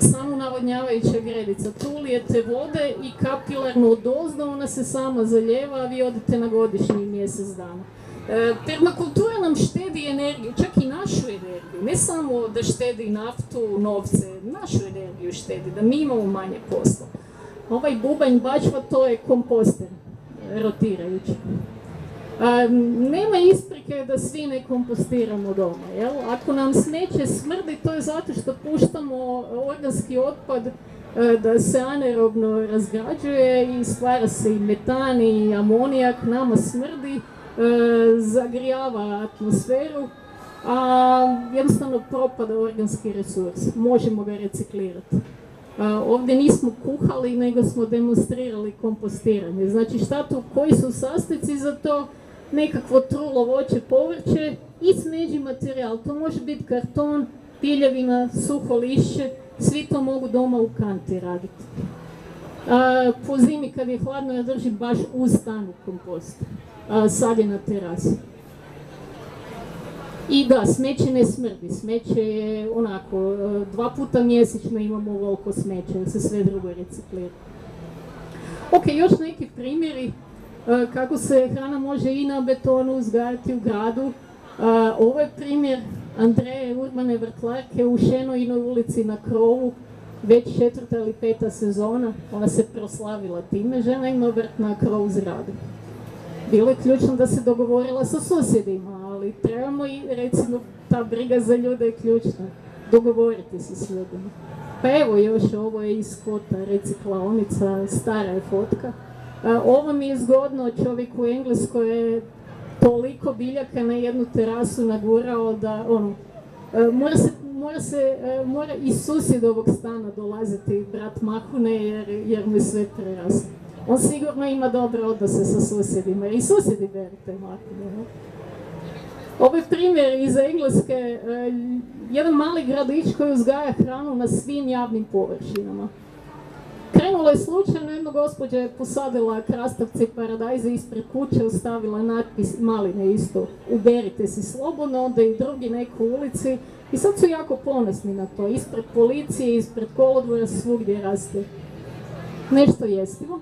A: samo navodnjavajuća gredica. Tu lijete vode i kapilarno odozdo ona se sama zaljeva, a vi odete na godišnji mjesec dana. E, permakultura nam štedi energiju, čak i našu energiju. Ne samo da štedi naftu, novce, našu energiju štedi, da mi imamo manje posla. Ovaj bubanj bačva to je komposter rotirajući. Nema isprike da svi ne kompostiramo doma. Jel? Ako nam smeće smrdi, to je zato što puštamo organski otpad e, da se anaerobno razgrađuje i stvara se i metan i amonijak, nama smrdi, e, zagrijava atmosferu, a jednostavno propada organski resurs, možemo ga reciklirati. Ovdje nismo kuhali, nego smo demonstrirali kompostiranje. Znači šta tu, koji su sastojci za to? Nekakvo trulo voće, povrće i smeđi materijal. To može biti karton, piljevina, suho lišće, svi to mogu doma u kanti raditi. po zimi kad je hladno ja držim baš u stanu kompost. sad je na terasi. I da, smeće ne smrdi, smeće je onako, dva puta mjesečno imamo ovoliko smeće, jer se sve drugo reciklira. Ok, još neki primjeri kako se hrana može i na betonu uzgajati u gradu. E, ovo je primjer Andreje Urbane vrtlarke u Šenojinoj ulici na krovu, već četvrta ili peta sezona, ona se proslavila time, žena ima vrt na krovu zgradu. Bilo je ključno da se dogovorila sa susjedima, ali trebamo i recimo ta briga za ljude je ključna. Dogovoriti se s ljudima. Pa evo još ovo je iz kota reciklaonica, stara je fotka. Ovo mi je zgodno, čovjek u Engleskoj je toliko biljaka na jednu terasu nagurao da ono, mora se, mora se, mora iz susjedovog stana dolaziti brat Mahune jer, jer mi sve prerasta. On sigurno ima dobre odnose sa susjedima i susjedi berite Mahune. Ovo je primjer iz Engleske, jedan mali gradić koji uzgaja hranu na svim javnim površinama. Krenulo je slučajno, jedna gospođa je posadila krastavce i paradajze ispred kuće, ostavila natpis maline isto, uberite si slobodno, onda i drugi neko ulici i sad su jako ponosni na to, ispred policije, ispred kolodvora, svugdje raste nešto jestivo.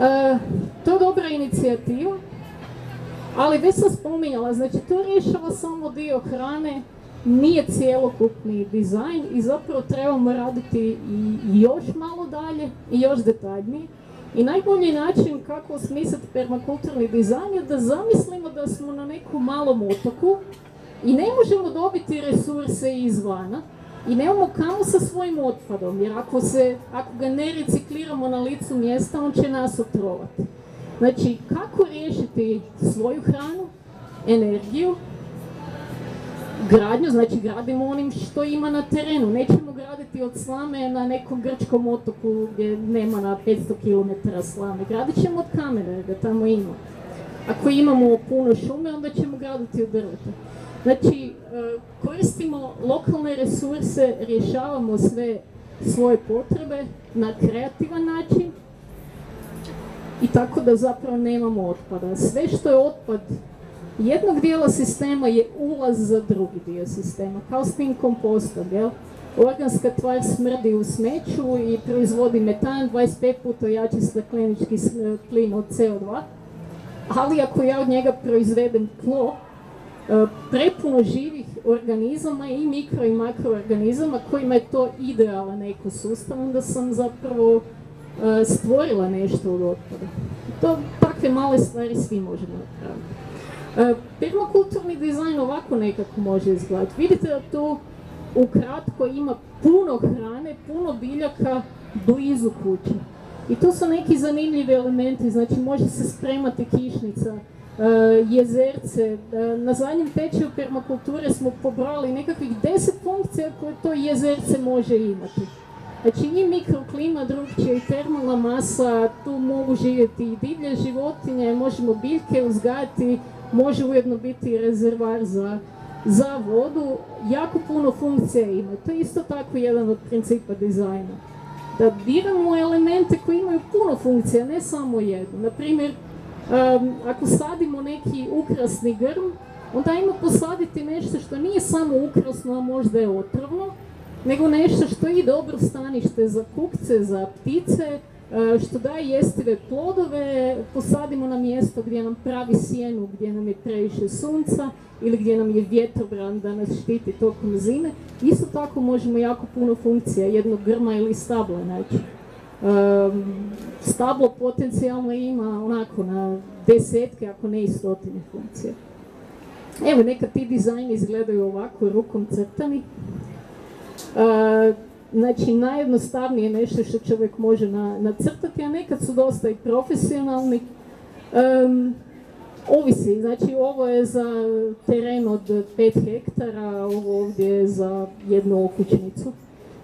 A: E, to je dobra inicijativa, ali već sam spominjala, znači to rješava samo dio hrane, nije cijelokupni dizajn i zapravo trebamo raditi i još malo dalje i još detaljnije. I najbolji način kako osmisliti permakulturni dizajn je da zamislimo da smo na nekom malom otoku i ne možemo dobiti resurse izvana i nemamo kamo sa svojim otpadom, jer ako, se, ako ga ne recikliramo na licu mjesta, on će nas otrovati. Znači, kako riješiti svoju hranu, energiju, gradnju, znači gradimo onim što ima na terenu. Nećemo graditi od slame na nekom grčkom otoku gdje nema na 500 km slame. Gradit ćemo od kamena jer ga tamo ima. Ako imamo puno šume, onda ćemo graditi od drveta. Znači, e, koristimo lokalne resurse, rješavamo sve svoje potrebe na kreativan način, i tako da zapravo nemamo otpada. Sve što je otpad jednog dijela sistema je ulaz za drugi dio sistema, kao s tim kompostom, jel? Organska tvar smrdi u smeću i proizvodi metan, 25 puta jači staklenički plin od CO2, ali ako ja od njega proizvedem tlo, e, prepuno živih organizama i mikro i makroorganizama kojima je to idealan ekosustav, onda sam zapravo E, stvorila nešto od otpada. To takve male stvari svi možemo napraviti. E, permakulturni dizajn ovako nekako može izgledati. Vidite da tu ukratko ima puno hrane, puno biljaka blizu kuće. I to su neki zanimljivi elementi, znači može se spremati kišnica, e, jezerce. Na zadnjem tečaju permakulture smo pobrali nekakvih deset funkcija koje to jezerce može imati. Znači i mikroklima drugčija i termalna masa, tu mogu živjeti i divlje životinje, možemo biljke uzgajati, može ujedno biti rezervar za, za vodu, jako puno funkcija ima. To je isto tako jedan od principa dizajna. Da biramo elemente koji imaju puno funkcija, ne samo jednu. Naprimjer, um, ako sadimo neki ukrasni grm, onda ima posaditi nešto što nije samo ukrasno, a možda je otrovno, nego nešto što i dobro stanište za kukce, za ptice, što daje jestive plodove, posadimo na mjesto gdje nam pravi sjenu, gdje nam je previše sunca ili gdje nam je vjetrobran da nas štiti tokom zime. Isto tako možemo jako puno funkcija jednog grma ili stabla naći. Stablo potencijalno ima onako na desetke, ako ne i stotine funkcije. Evo, neka ti dizajni izgledaju ovako rukom crtani. Znači najjednostavnije nešto što čovjek može na, nacrtati, a nekad su dosta i profesionalni. ovisi, znači ovo je za teren od 5 hektara, ovo ovdje je za jednu okućnicu.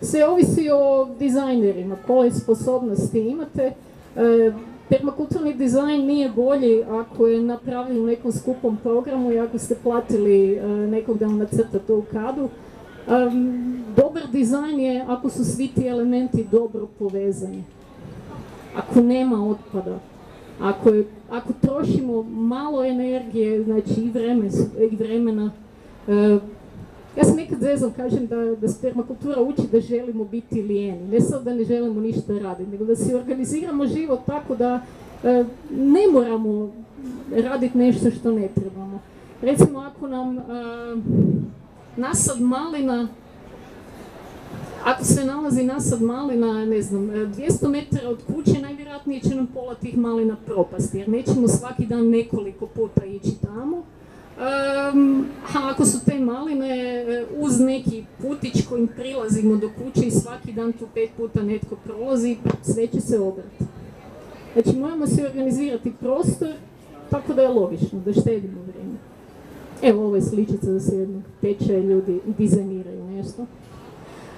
A: Sve ovisi o dizajnerima, koje sposobnosti imate. E, permakulturni dizajn nije bolji ako je napravljen u nekom skupom programu i ako ste platili e, nekog da vam nacrta to u kadu. Dobar dizajn je ako su svi ti elementi dobro povezani. Ako nema otpada. Ako, ako trošimo malo energije, znači i, i vremena, e, ja se nekad zezom kažem da, da spermakultura uči da želimo biti lijeni. Ne samo da ne želimo ništa raditi, nego da si organiziramo život tako da ne moramo raditi nešto što ne trebamo. Recimo ako nam nasad malina ako se nalazi nasad malina, ne znam, 200 metara od kuće, najvjerojatnije će nam pola tih malina propasti, jer nećemo svaki dan nekoliko puta ići tamo a ako su te maline e, uz neki putić kojim prilazimo do kuće i svaki dan tu pet puta netko prolazi, sve će se obrati. Znači moramo se organizirati prostor tako da je logično, da štedimo vrijeme. Evo ovo je sličica da se jednog tečaja ljudi dizajniraju nešto.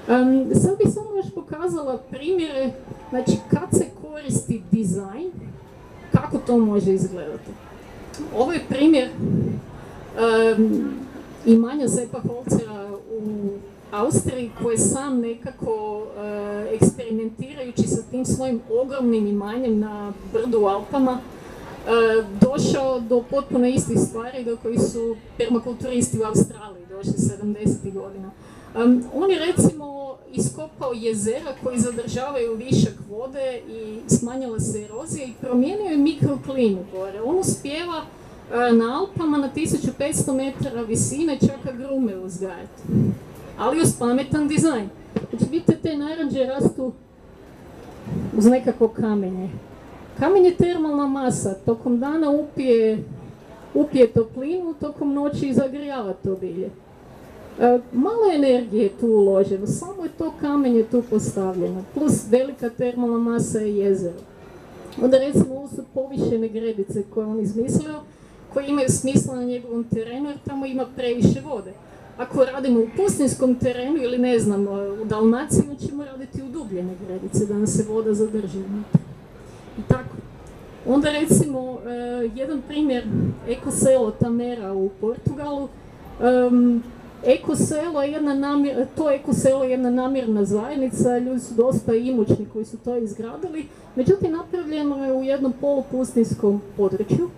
A: Um, sad bih samo još pokazala primjere, znači kad se koristi dizajn, kako to može izgledati. Ovo je primjer imanja Sepa Holcera u Austriji koji sam nekako eh, eksperimentirajući sa tim svojim ogromnim imanjem na brdu Alpama došao do potpuno istih stvari do kojih su permakulturisti u Australiji došli 70. godina. on je recimo iskopao jezera koji zadržavaju višak vode i smanjila se erozija i promijenio je mikroklimu gore. On uspijeva E, na Alpama na 1500 metara visine čak grume uzgajati. Ali uz pametan dizajn. Znači vidite te naranđe rastu uz nekako kamenje. Kamen je termalna masa, tokom dana upije, upije toplinu, tokom noći zagrijava to bilje. E, malo energije je tu uloženo, samo je to kamenje tu postavljeno, plus velika termalna masa je jezero. Onda recimo ovo su povišene gredice koje on izmislio, koji imaju smisla na njegovom terenu jer tamo ima previše vode. Ako radimo u pustinskom terenu ili ne znam u Dalmaciji, ćemo raditi u dubljene gredice da nam se voda zadrži. I tako. Onda recimo e, jedan primjer ekoselo Tamera u Portugalu. Ekoselo je jedna namjer, to ekoselo je jedna namjerna zajednica, ljudi su dosta imućni koji su to izgradili, međutim napravljeno je u jednom polupustinskom području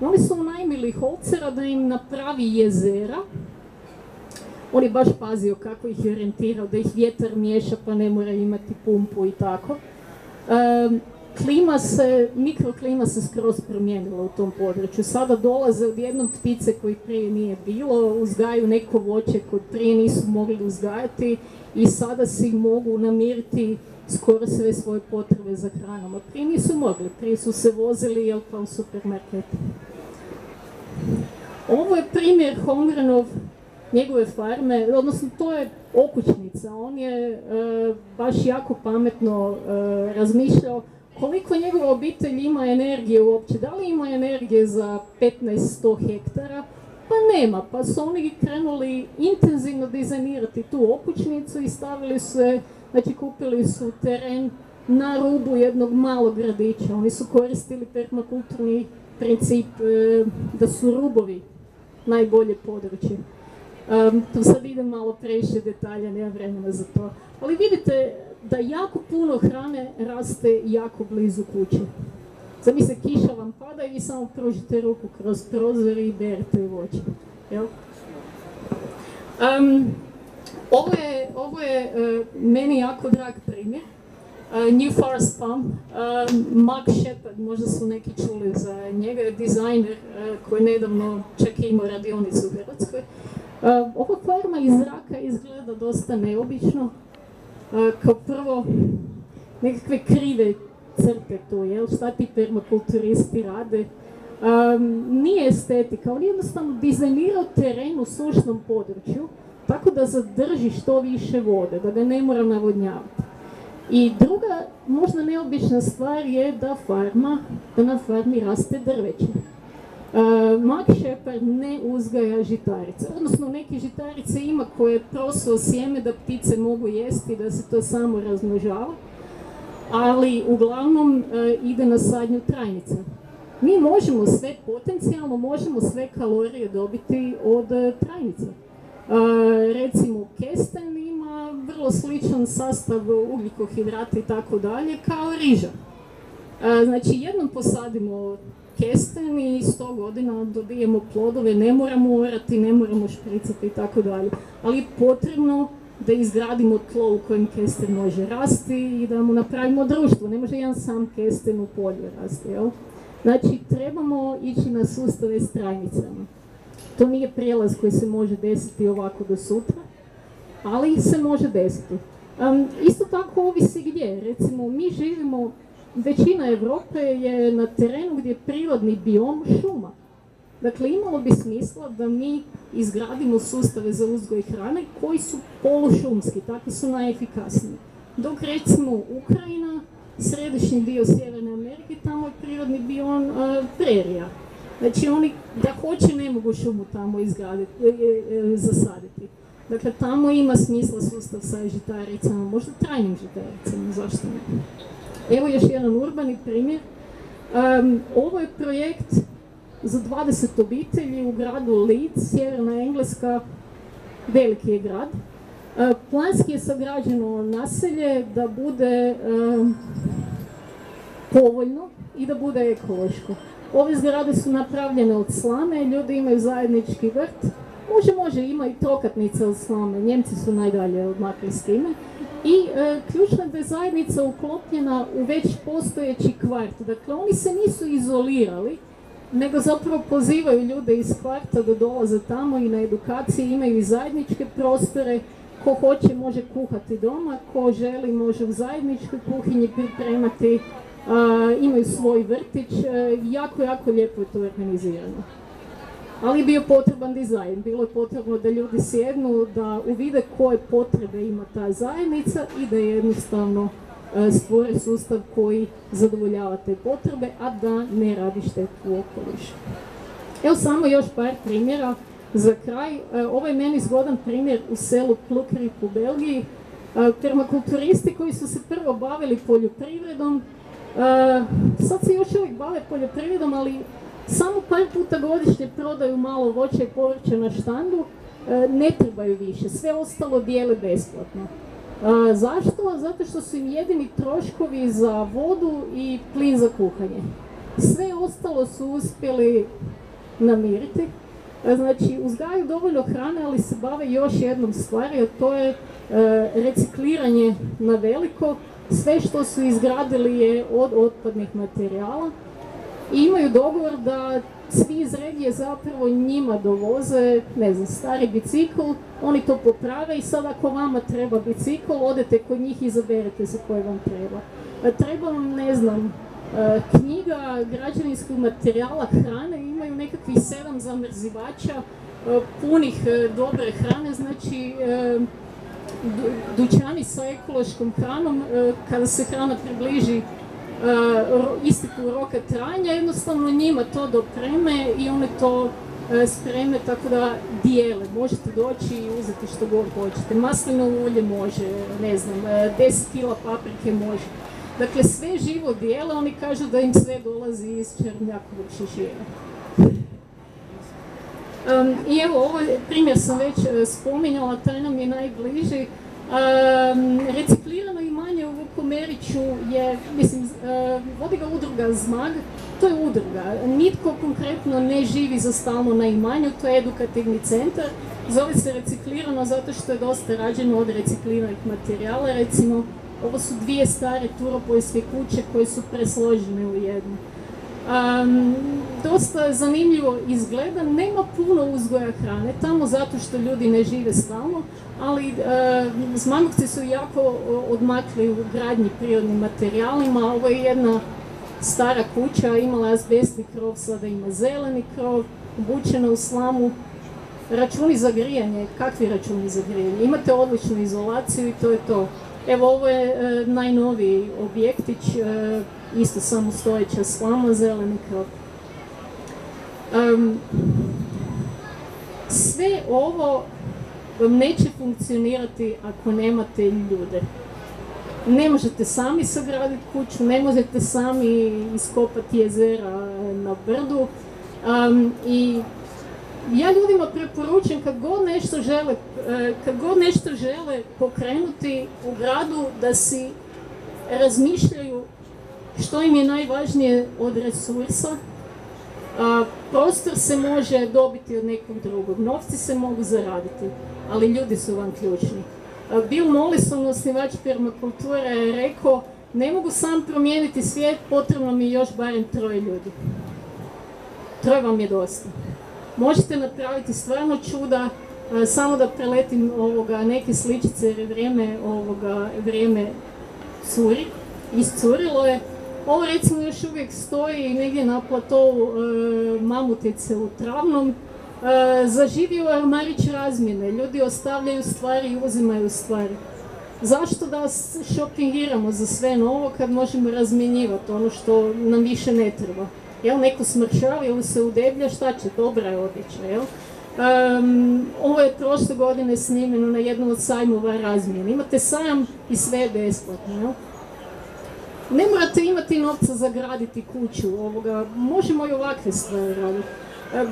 A: oni su unajmili Holcera da im napravi jezera. On je baš pazio kako ih je orijentirao, da ih vjetar miješa pa ne mora imati pumpu i tako. Klima se, mikroklima se skroz promijenila u tom području. Sada dolaze odjednom ptice koji prije nije bilo, uzgaju neko voće koje prije nisu mogli uzgajati i sada si mogu namiriti skoro sve svoje potrebe za hranom. Prije nisu mogli, prije su se vozili jel pa u supermarket. Ovo je primjer Holmgrenov, njegove farme, odnosno to je okućnica. On je e, baš jako pametno e, razmišljao koliko njegova obitelj ima energije uopće. Da li ima energije za 15-100 hektara? Pa nema, pa su oni krenuli intenzivno dizajnirati tu okućnicu i stavili su znači kupili su teren na rubu jednog malog gradića. Oni su koristili permakulturni princip e, da su rubovi najbolje područje. Um, tu sad idem malo previše detalja, nema vremena za to. Ali vidite da jako puno hrane raste jako blizu kuće. Zamislite, kiša vam pada i vi samo pružite ruku kroz prozor i berete voće. Jel? ovo je, ovo je e, meni jako drag primjer. Uh, New Forest Farm, uh, Mark Shepard, možda su neki čuli za njega, je dizajner koji nedavno čak je imao radionicu u Hrvatskoj. Ova farma iz zraka izgleda dosta neobično. Kao prvo, nekakve krive crte tu, jel? Šta ti permakulturisti rade? Nije estetika, on jednostavno dizajnirao teren u sušnom području, tako da zadrži što više vode, da ga ne mora navodnjavati. I druga, možda neobična stvar je da farma, da na farmi raste drveće. Uh, Mak šepar ne uzgaja žitarice, odnosno neke žitarice ima koje prosuo sjeme da ptice mogu jesti, da se to samo razmnožava, ali uglavnom e, ide na sadnju trajnica. Mi možemo sve, potencijalno možemo sve kalorije dobiti od e, trajnice. recimo kesten ima vrlo sličan sastav ugljikohidrata i tako dalje kao riža. Znači jednom posadimo kesten i sto godina dobijemo plodove, ne moramo orati, ne moramo špricati i tako dalje. Ali je potrebno da izgradimo tlo u kojem kesten može rasti i da mu napravimo društvo. Ne može jedan sam kesten u polju rasti, jel? Znači, trebamo ići na sustave s trajnicama. To nije prijelaz koji se može desiti ovako do sutra, ali se može desiti. isto tako ovisi gdje. Recimo, mi živimo, većina Europe je na terenu gdje je prirodni biom šuma. Dakle, imalo bi smisla da mi izgradimo sustave za uzgoj hrane koji su polušumski, takvi su najefikasniji. Dok recimo Ukrajina, središnji dio Sjeverne Amerike, tamo je prirodni bion prerija. Znači oni da hoće ne mogu šumu tamo izgraditi, e, e, e, zasaditi. Dakle, tamo ima smisla sustav sa žitaricama, možda trajnim žitaricama, zašto ne? Evo još jedan urbani primjer. ovo je projekt za 20 obitelji u gradu Leeds, sjeverna Engleska, veliki je grad. E, planski je sagrađeno naselje da bude povoljno i da bude ekološko. Ove zgrade su napravljene od slame, ljudi imaju zajednički vrt. Može, može, ima i trokatnica od slame, Njemci su najdalje odmakli s time. I e, ključna da je zajednica uklopljena u već postojeći kvart. Dakle, oni se nisu izolirali, nego zapravo pozivaju ljude iz kvarta da dolaze tamo i na edukaciji imaju i zajedničke prostore, ko hoće može kuhati doma, ko želi može u zajedničkoj kuhinji pripremati, imaju svoj vrtić, e, jako, jako lijepo je to organizirano. Ali bio potreban dizajn, bilo je potrebno da ljudi sjednu, da uvide koje potrebe ima ta zajednica i da jednostavno E, stvore sustav koji zadovoljava te potrebe, a da ne radi štetu u okolišu. Evo samo još par primjera za kraj. E, ovo je meni zgodan primjer u selu Plukrip u Belgiji. E, permakulturisti koji su se prvo bavili poljoprivredom, sad se još uvijek bave poljoprivredom, ali samo par puta godišnje prodaju malo voće i povrće na štandu, ne trebaju više, sve ostalo dijele besplatno zašto? Zato što su im jedini troškovi za vodu i plin za kuhanje. Sve ostalo su uspjeli namiriti. Znači, uzgajaju dovoljno hrane, ali se bave još jednom stvari, a to je e, recikliranje na veliko. Sve što su izgradili je od otpadnih materijala. I imaju dogovor da svi iz regije zapravo njima dovoze, ne znam, stari bicikl, oni to poprave i sad ako vama treba bicikl, odete kod njih i izaberete za koje vam treba. Treba vam, ne znam, e, knjiga građevinskog materijala hrane, imaju nekakvih sedam zamrzivača e, punih e, dobre hrane, znači dućani sa ekološkom hranom, kada se hrana približi isteku roka trajanja, jednostavno njima to dopreme i one to uh, spreme tako da dijele. Možete doći i uzeti što god hoćete. Maslinovo ulje može, ne znam, 10 uh, kila paprike može. Dakle, sve živo dijele, oni kažu da im sve dolazi iz Černjakovog šešira. Um, I evo, ovo primjer sam već spominjala, taj nam je najbliži. Reciklirano imanje u Vukomeriću je, mislim, uh, vodi ga udruga Zmag, to je udruga. Nitko konkretno ne živi za stalno na imanju, to je edukativni centar. Zove se reciklirano zato što je dosta rađeno od recikliranih materijala. Recimo, ovo su dvije stare turopojske kuće koje su presložene u jednu. Um, dosta zanimljivo izgleda, nema puno uzgoja hrane tamo zato što ljudi ne žive stalno, ali uh, su jako odmakli u gradnji prirodnim materijalima, ovo je jedna stara kuća, imala azbestni krov, sada ima zeleni krov, obučena u slamu. Računi za grijanje, kakvi računi za grijanje? Imate odličnu izolaciju i to je to. Evo ovo je najnoviji objektić, isto samo stojeća slama, zeleni krop. sve ovo vam neće funkcionirati ako nemate ljude. Ne možete sami sagraditi kuću, ne možete sami iskopati jezera na brdu i ja ljudima preporučujem kad god nešto žele, e, kad god nešto žele pokrenuti u gradu da si razmišljaju što im je najvažnije od resursa. prostor se može dobiti od nekog drugog, novci se mogu zaraditi, ali ljudi su vam ključni. Bill Mollison, osnivač permakulture, je rekao ne mogu sam promijeniti svijet, potrebno mi još barem troje ljudi. Troje vam je dosta možete napraviti stvarno čuda, samo da preletim neke sličice jer je vrijeme, vrijeme curi, iscurilo je. Ovo recimo još uvijek stoji negdje na platovu e, Mamutice u Travnom. E, zaživio je Marić razmjene, ljudi ostavljaju stvari i uzimaju stvari. Zašto da šopingiramo za sve novo kad možemo razmjenjivati ono što nam više ne treba? jel, neko smršava ili se udeblja, šta će, dobra je odjeća, jel? ovo je prošle godine snimljeno na jednom od sajmova razmjene. Imate sajam i sve je besplatno, jel? Ne morate imati novca za graditi kuću, ovoga, možemo i ovakve stvari raditi.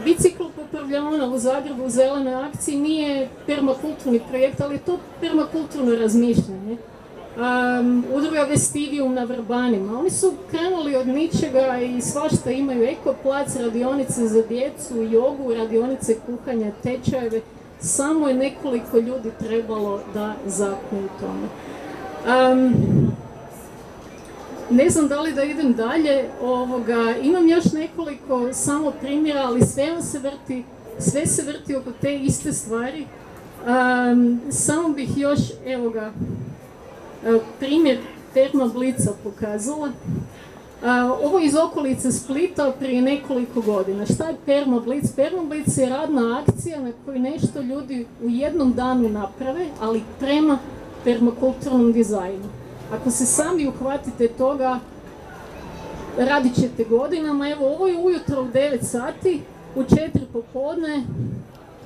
A: Bicikl popravljona u Zagrebu u zelenoj akciji nije permakulturni projekt, ali je to permakulturno razmišljanje um, udruga Vestidium na Vrbanima. Oni su krenuli od ničega i svašta imaju ekoplac, radionice za djecu, jogu, radionice kuhanja, tečajeve. Samo je nekoliko ljudi trebalo da zapne u tome. Ne znam da li da idem dalje, ovoga, imam još nekoliko samo primjera, ali sve se vrti, sve se vrti oko te iste stvari. samo bih još, evo ga, E, primjer Termoblica pokazala. E, ovo iz okolice Splita prije nekoliko godina. Šta je Permoblic? Permoblic je radna akcija na kojoj nešto ljudi u jednom danu naprave, ali prema permakulturnom dizajnu. Ako se sami uhvatite toga, radit ćete godinama. Evo, ovo je ujutro u 9 sati, u 4 popodne,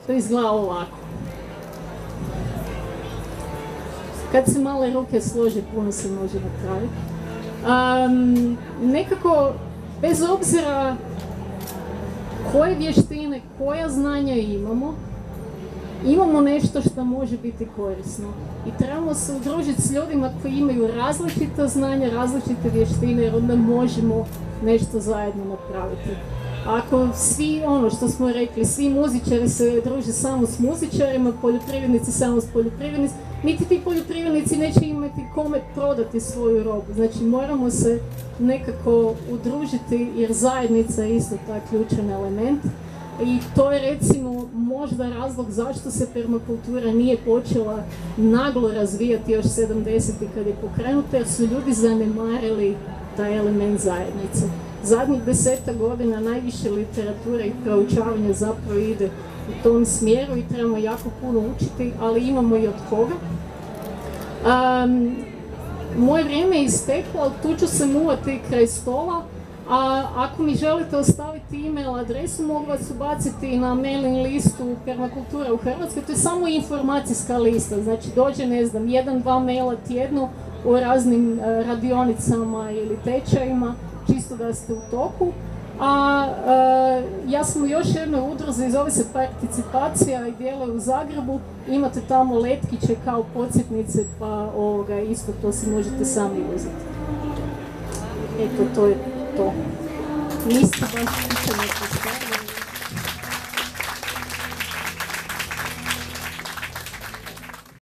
A: to izgleda ovako. Kad se male ruke slože, puno se može napraviti. nekako, bez obzira koje vještine, koja znanja imamo, imamo nešto što može biti korisno. I trebamo se udružiti s ljudima koji imaju različita znanja, različite vještine, jer onda možemo nešto zajedno napraviti. Ako svi, ono što smo rekli, svi muzičari se druže samo s muzičarima, poljoprivrednici samo s poljoprivrednicima, niti ti poljoprivrednici neće imati kome prodati svoju robu. Znači moramo se nekako udružiti jer zajednica je isto taj ključan element. I to je recimo možda razlog zašto se permakultura nije počela naglo razvijati još 70. kad je pokrenuta jer su ljudi zanemarili taj element zajednice. Zadnjih deseta godina najviše literature i proučavanja zapravo ide u tom smjeru i trebamo jako puno učiti, ali imamo i od koga. moje vrijeme je isteklo, ali tu ću se muvati kraj stola. A ako mi želite ostaviti e-mail adresu, mogu vas ubaciti na mailing listu Permakultura u Hrvatskoj. To je samo informacijska lista, znači dođe, ne znam, jedan, dva maila tjedno u raznim e, radionicama ili tečajima, čisto da ste u toku. A e, ja sam u još jednoj udruzi, zove se participacija i djeluje u Zagrebu. Imate tamo letkiće kao podsjetnice, pa ovoga, isto to si možete sami uzeti. Eto, to je to. Niste baš pitanje postavljali.